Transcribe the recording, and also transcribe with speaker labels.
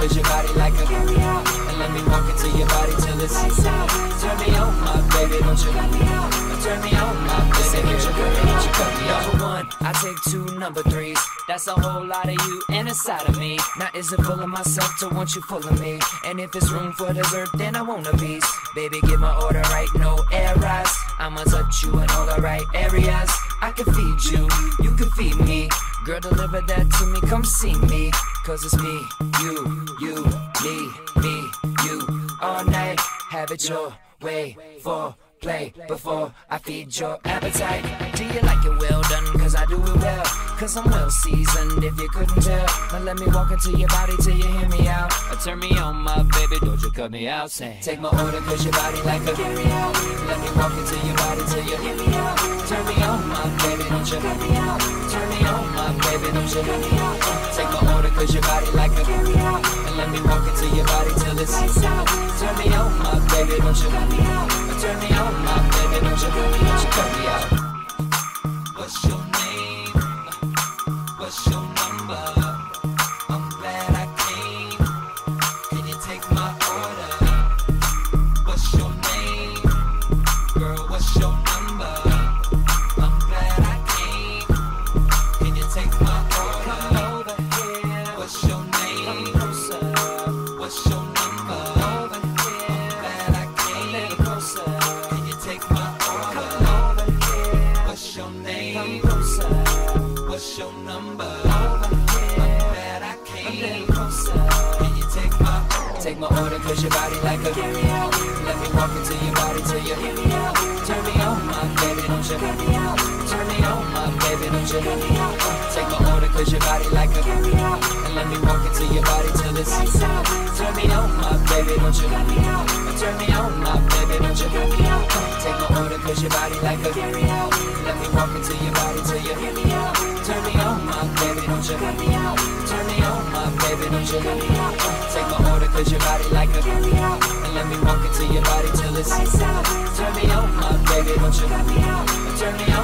Speaker 1: cause your body like a carry out. And let me walk into your body till it's lights out. Turn me on, my baby, don't you cut me out. Turn me on, my baby, don't you cut me out. You cut me out. Number one, I take two number threes. That's a whole lot of you and inside of me. Now is it full of myself to want you full of me? And if it's room for dessert, then I want a piece. Baby, get my order right, no errors. I'ma touch you in all the right areas. I can feed you, you can feed me. Girl, deliver that to me, come see me. Cause it's me, you, you, me, me, you. All night, have it your way for play before I feed your appetite. Do you like it well done? Cause I do it well. Cause I'm well seasoned if you couldn't tell. Now let me walk into your body till you hear me out. Or turn me on, my baby, don't you cut me out. Say, take my order cause your body like a carry out. Let me walk into your body till you hear me out. Turn me on, my baby, don't you cut me out. You cut me out. Take my order cause your body like a. And let me walk into your body till it's. Turn me on, my baby, don't you cut me out. Turn me on, my baby, don't you cut me out. You cut me out. What's your name? What's your number? My order cause your body like a carry out. Let me walk into your body till you hear me out. Turn me on, my baby, don't you me out. Turn me on, my baby, don't you me out. Take my order cause your body like a carry out. And let me walk into your body till it's lights out. Turn me on, my baby, don't you me out. Turn me on, my baby, don't you me out. Take my order cause your body like a carry out. Let me walk into your body till you hear me out. Turn me on, my baby, don't you me out. Turn me on, baby, don't you cut me out. Take my order cause your body like a carry out. And let me walk into your body till it's lights out. Turn me on, my baby, don't you cut me out. Turn me on,